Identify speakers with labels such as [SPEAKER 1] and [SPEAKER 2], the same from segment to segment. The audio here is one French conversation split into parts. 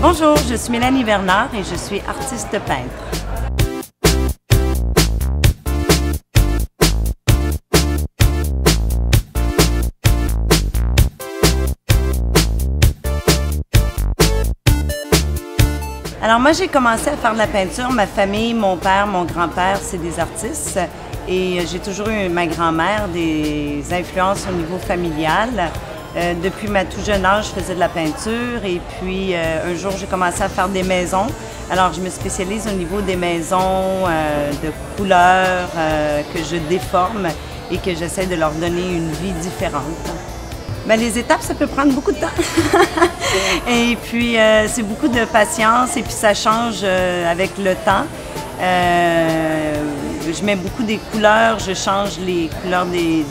[SPEAKER 1] Bonjour, je suis Mélanie Bernard et je suis artiste peintre. Alors moi j'ai commencé à faire de la peinture. Ma famille, mon père, mon grand-père, c'est des artistes et j'ai toujours eu ma grand-mère des influences au niveau familial. Euh, depuis ma tout jeune âge, je faisais de la peinture et puis euh, un jour, j'ai commencé à faire des maisons. Alors, je me spécialise au niveau des maisons euh, de couleurs que je déforme et que j'essaie de leur donner une vie différente. Ben, les étapes, ça peut prendre beaucoup de temps. et puis, c'est beaucoup de patience et puis ça change avec le temps. je mets beaucoup des couleurs, je change les couleurs des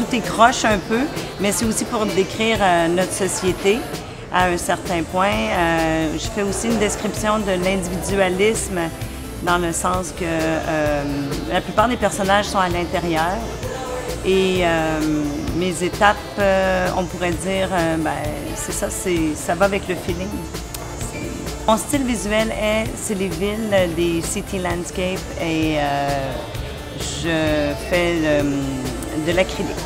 [SPEAKER 1] tout est croche un peu, mais c'est aussi pour décrire euh, notre société à un certain point. Euh, je fais aussi une description de l'individualisme dans le sens que euh, la plupart des personnages sont à l'intérieur et mes étapes, on pourrait dire, ben, c'est ça, ça va avec le feeling. Mon style visuel est, c'est les villes, des city landscapes et je fais de l'acrylique.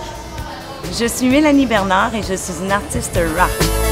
[SPEAKER 1] Je suis Mélanie Bernard et je suis une artiste rap.